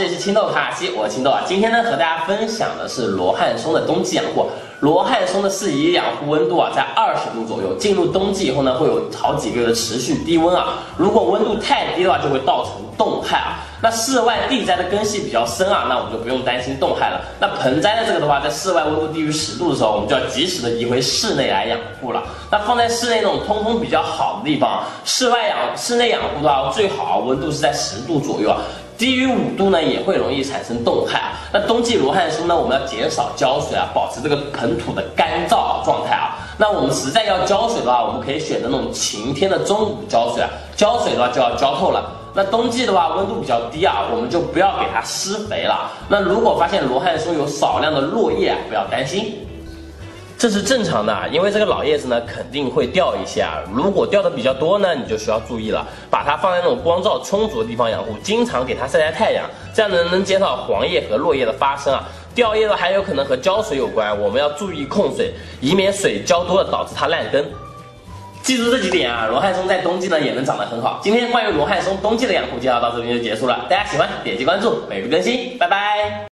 这是青豆卡西，我是青豆啊。今天呢，和大家分享的是罗汉松的冬季养护。罗汉松的适宜养护温度啊，在二十度左右。进入冬季以后呢，会有好几个月的持续低温啊。如果温度太低的话，就会造成冻害啊。那室外地栽的根系比较深啊，那我们就不用担心冻害了。那盆栽的这个的话，在室外温度低于十度的时候，我们就要及时的移回室内来养护了。那放在室内那种通风比较好的地方，室外养室内养护的话，最好温度是在十度左右啊。低于五度呢，也会容易产生冻害啊。那冬季罗汉松呢，我们要减少浇水啊，保持这个盆土的干燥状态啊。那我们实在要浇水的话，我们可以选择那种晴天的中午浇水啊。浇水的话就要浇透了。那冬季的话，温度比较低啊，我们就不要给它施肥了。那如果发现罗汉松有少量的落叶啊，不要担心。这是正常的，因为这个老叶子呢肯定会掉一些啊。如果掉的比较多呢，你就需要注意了，把它放在那种光照充足的地方养护，经常给它晒晒太阳，这样呢能减少黄叶和落叶的发生啊。掉叶的还有可能和浇水有关，我们要注意控水，以免水浇多了导致它烂根。记住这几点啊，罗汉松在冬季呢也能长得很好。今天关于罗汉松冬季的养护介绍到这边就结束了，大家喜欢点击关注，每日更新，拜拜。